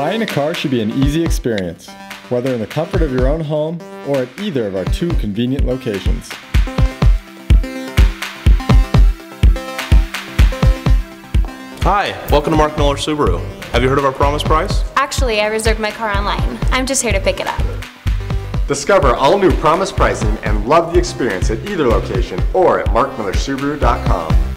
Buying a car should be an easy experience, whether in the comfort of your own home or at either of our two convenient locations. Hi, welcome to Mark Miller Subaru. Have you heard of our promise price? Actually, I reserved my car online. I'm just here to pick it up. Discover all new promise pricing and love the experience at either location or at markmillersubaru.com.